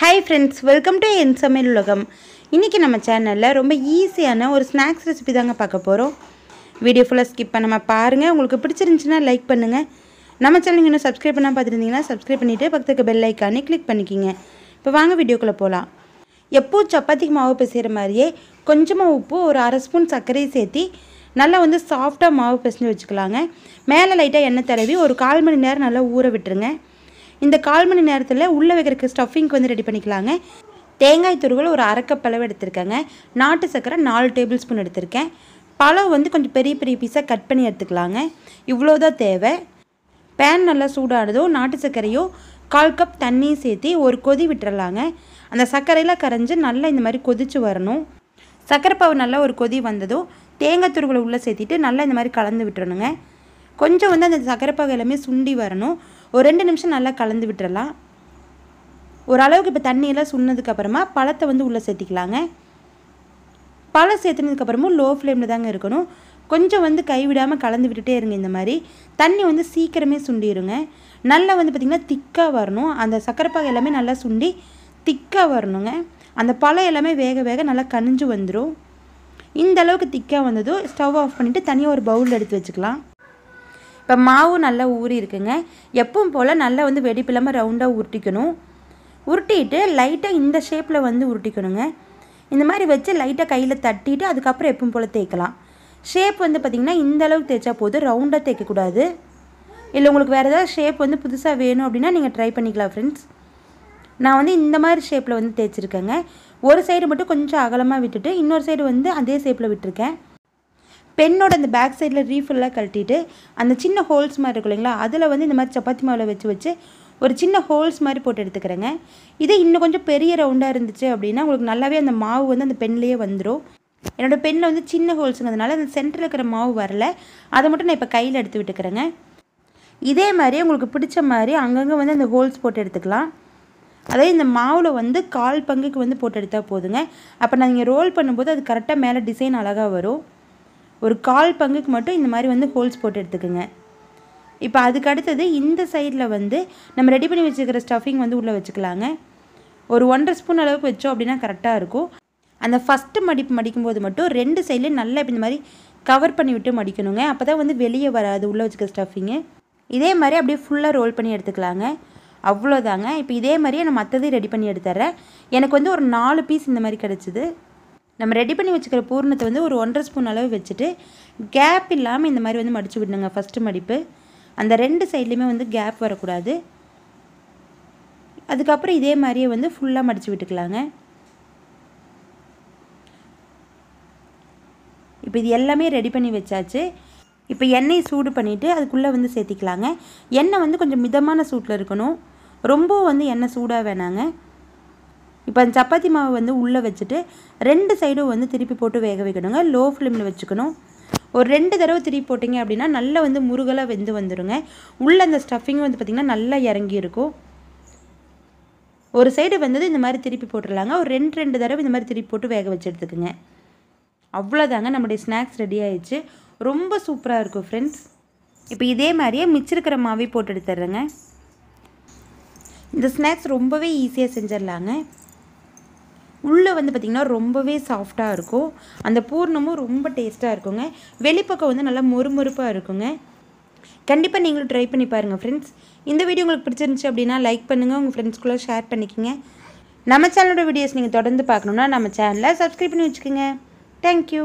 Hi friends welcome to என் சமையல் உலகம். இன்றைக்கி நம்ம சேனலில் ரொம்ப ஈஸியான ஒரு ஸ்நாக்ஸ் ரெசிபி தாங்க பார்க்க போகிறோம் வீடியோ ஃபுல்லாக ஸ்கிப் பண்ணாமல் பாருங்கள் உங்களுக்கு பிடிச்சிருந்துச்சுன்னா லைக் பண்ணுங்கள் நம்ம சேனலுக்கு இன்னும் சப்ஸ்கிரைப் பண்ணால் பார்த்துருந்தீங்கன்னா சப்ஸ்கிரைப் பண்ணிவிட்டு பக்கத்துக்கு பெல் ஐக்கானே கிளிக் பண்ணிக்கிங்க. இப்போ வாங்க வீடியோக்குள்ளே போகலாம் எப்போ சப்பாத்திக்கு மாவு பிசைகிற மாதிரியே கொஞ்சமாக உப்பு ஒரு அரை ஸ்பூன் சர்க்கரையை சேர்த்தி நல்லா வந்து சாஃப்டாக மாவு பிசைஞ்சு வச்சுக்கலாங்க. மேலே லைட்டாக எண்ணெய் தடவி ஒரு கால் மணி நேரம் நல்லா ஊற விட்டுருங்க. இந்த கால் மணி நேரத்தில் உள்ளே வைக்கிறக்கு ஸ்டஃபிங்க்கு வந்து ரெடி பண்ணிக்கலாங்க. தேங்காய் துருவல் ஒரு அரைக்கப் அளவு எடுத்திருக்கேங்க. நாட்டு சர்க்கரை நாலு டேபிள் ஸ்பூன் எடுத்திருக்கேன். பழம் வந்து கொஞ்சம் பெரிய பெரிய பீஸாக கட் பண்ணி எடுத்துக்கலாங்க. இவ்வளோ தான் தேவை. பேன் நல்லா சூடானதோ நாட்டு சர்க்கரையோ கால் கப் தண்ணியும் சேர்த்து ஒரு கொதி விட்டுறலாங்க. அந்த சர்க்கரையில் கரைஞ்சி நல்லா இந்த மாதிரி கொதிச்சு வரணும். சர்க்கரை பாவு நல்லா ஒரு கொதி வந்ததும் தேங்காய் துருவலை உள்ளே சேர்த்திட்டு நல்லா இந்த மாதிரி கலந்து விட்டுறணுங்க. கொஞ்சம் வந்து அந்த சர்க்கரை பாகு எல்லாமே சுண்டி வரணும். ஒரு ரெண்டு நிமிஷம் நல்லா கலந்து விட்டுறலாம். ஓரளவுக்கு இப்போ தண்ணியெல்லாம் சுண்ணதுக்கப்புறமா பழத்தை வந்து உள்ளே சேர்த்திக்கலாங்க. பழம் சேர்த்துனதுக்கப்புறமும் லோ ஃப்ளேமில் தாங்க இருக்கணும். கொஞ்சம் வந்து கைவிடாமல் கலந்து விட்டுட்டே இருங்க இந்த மாதிரி. தண்ணி வந்து சீக்கிரமே சுண்டிடுங்க நல்லா வந்து பார்த்திங்கன்னா திக்காக வரணும். அந்த சக்கரைப்பாக எல்லாமே நல்லா சுண்டி திக்காக வரணுங்க. அந்த பழம் எல்லாமே வேக வேக நல்லா கனிஞ்சு வந்துடும் இந்த அளவுக்கு திக்காக வந்ததும் ஸ்டவ் ஆஃப் பண்ணிவிட்டு தனியாக ஒரு பவுலில் எடுத்து வச்சுக்கலாம். இப்போ மாவு நல்லா ஊறி இருக்குங்க. எப்பவும் போல் நல்லா வந்து வெடிப்பில்லாமல் ரவுண்டாக உருட்டிக்கணும். உருட்டிட்டு லைட்டாக இந்த ஷேப்பில் வந்து உருட்டிக்கணுங்க. இந்த மாதிரி வச்சு லைட்டாக கையில் தட்டிட்டு அதுக்கப்புறம் எப்பவும் போல் தேய்க்கலாம். ஷேப் வந்து பார்த்திங்கன்னா இந்த அளவுக்கு தேய்ச்சா போதும். ரவுண்டாக தேய்க்கக்கூடாது இல்லை உங்களுக்கு வேறு ஏதாவது ஷேப் வந்து புதுசாக வேணும் அப்படின்னா நீங்கள் ட்ரை பண்ணிக்கலாம் ஃப்ரெண்ட்ஸ் நான் வந்து இந்த மாதிரி ஷேப்பில் வந்து தேய்ச்சிருக்கேங்க. ஒரு சைடு மட்டும் கொஞ்சம் அகலமாக விட்டுட்டு இன்னொரு சைடு வந்து அதே ஷேப்பில் விட்டுருக்கேன். பெண்ணோட அந்த பேக் சைடில் ரீஃபில்லாக கழட்டிட்டு அந்த சின்ன ஹோல்ஸ் மாதிரி இருக்கும் இல்லைங்களா? அதில் வந்து இந்த மாதிரி சப்பாத்தி மாவில் வச்சு வச்சு ஒரு சின்ன ஹோல்ஸ் மாதிரி போட்டு எடுத்துக்கிறேங்க. இதே இன்னும் கொஞ்சம் பெரிய ரவுண்டாக இருந்துச்சு அப்படின்னா உங்களுக்கு நல்லாவே அந்த மாவு வந்து அந்த பெண்லேயே வந்துடும் என்னோடய பெண்ணில் வந்து சின்ன ஹோல்ஸுங்கிறதுனால அந்த சென்டரில் இருக்கிற மாவு வரல. அதை மட்டும் நான் இப்போ கையில் எடுத்து விட்டுக்கிறேங்க. இதே மாதிரி உங்களுக்கு பிடிச்ச மாதிரி அங்கங்கே வந்து அந்த ஹோல்ஸ் போட்டு எடுத்துக்கலாம். அதே இந்த மாவில் வந்து கால் பங்குக்கு வந்து போட்டு எடுத்தால் போதுங்க. அப்போ நான் ரோல் பண்ணும்போது அது கரெக்டாக மேலே டிசைன் அழகாக வரும். ஒரு கால் பங்குக்கு மட்டும் இந்த மாதிரி வந்து ஹோல்ஸ் போட்டு எடுத்துக்கோங்க. இப்போ அதுக்கு அடுத்தது இந்த சைடில் வந்து நம்ம ரெடி பண்ணி வச்சுருக்கிற ஸ்டஃபிங் வந்து உள்ளே வச்சுக்கலாங்க. ஒரு ஒன்றரை ஸ்பூன் அளவுக்கு வச்சோம் அப்படின்னா கரெக்டாக இருக்கும். அந்த ஃபஸ்ட்டு மடிப்பு மடிக்கும்போது மட்டும் ரெண்டு சைட்லேயும் நல்லா இப்போ இந்த மாதிரி கவர் பண்ணி விட்டு மடிக்கணுங்க. அப்போ தான் வந்து வெளியே வராது உள்ளே வச்சுக்கிற ஸ்டஃபிங்கு இதே மாதிரி அப்படியே ஃபுல்லாக ரோல் பண்ணி எடுத்துக்கலாங்க. அவ்வளோதாங்க இப்போ இதே மாதிரியே நான் மற்றதையும் ரெடி பண்ணி எடுத்துட்றேன் எனக்கு வந்து ஒரு நாலு பீஸ் இந்த மாதிரி கிடச்சிது. நம்ம ரெடி பண்ணி வச்சுக்கிற பூர்ணத்தை வந்து ஒரு ஒன்றரை ஸ்பூன் அளவு வச்சுட்டு கேப் இல்லாமல் இந்த மாதிரி வந்து மடித்து விடணுங்க. ஃபஸ்ட்டு மடிப்பு. அந்த ரெண்டு சைட்லேயுமே வந்து கேப் வரக்கூடாது. அதுக்கப்புறம் இதே மாதிரியே வந்து ஃபுல்லாக மடித்து விட்டுக்கலாங்க. இப்போ இது எல்லாமே ரெடி பண்ணி வச்சாச்சு. இப்போ எண்ணெய் சூடு பண்ணிவிட்டு அதுக்குள்ளே வந்து சேர்த்திக்கலாங்க. எண்ணெய் வந்து கொஞ்சம் மிதமான சூட்டில் இருக்கணும். ரொம்ப வந்து எண்ணெய் சூடாக வேணாங்க. இப்போ அந்த சப்பாத்தி மாவு வந்து உள்ளே வச்சுட்டு ரெண்டு சைடும் வந்து திருப்பி போட்டு வேக வைக்கணுங்க. லோ ஃப்ளேமில் வச்சுக்கணும். ஒரு ரெண்டு தடவை திருப்பி போட்டிங்க அப்படின்னா நல்லா வந்து முருகலாக வெந்து வந்துடுங்க உள்ளே அந்த ஸ்டஃபிங் வந்து பார்த்திங்கன்னா நல்லா இறங்கி இருக்கும். ஒரு சைடு வந்தது இந்த மாதிரி திருப்பி போட்டுடலாங்க ஒரு ரெண்டு ரெண்டு தடவை இந்த மாதிரி திருப்பி போட்டு வேக வச்சு எடுத்துக்கோங்க. அவ்வளோதாங்க நம்முடைய ஸ்நாக்ஸ் ரெடி ஆயிடுச்சு. ரொம்ப சூப்பராக இருக்கும் ஃப்ரெண்ட்ஸ் இப்போ இதே மாதிரியே மிச்சிருக்கிற மாவே போட்டு எடுத்துட்றேங்க. இந்த ஸ்நாக்ஸ் ரொம்பவே ஈஸியாக செஞ்சிடலாங்க. உள்ளே வந்து பார்த்திங்கன்னா ரொம்பவே சாஃப்டாக இருக்கும். அந்த பூர்ணமும் ரொம்ப டேஸ்ட்டாக இருக்குங்க. வெளிப்பக்கம் வந்து நல்லா மொறுமொறுப்பாக இருக்குங்க. கண்டிப்பாக நீங்களும் ட்ரை பண்ணி பாருங்கள் ஃப்ரெண்ட்ஸ் இந்த வீடியோ உங்களுக்கு பிடிச்சிருந்துச்சு அப்படின்னா லைக் பண்ணுங்கள் உங்கள் ஃப்ரெண்ட்ஸ்குள்ளே ஷேர் பண்ணிக்கோங்க. நம்ம சேனலோட வீடியோஸ் நீங்கள் தொடர்ந்து பார்க்கணுன்னா நம்ம சேனலை சப்ஸ்கிரைப் பண்ணி வச்சுக்கோங்க. தேங்க்யூ